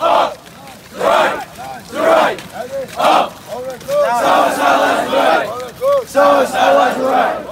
up, to right, to right, up. So is our left, right. So is our left, right.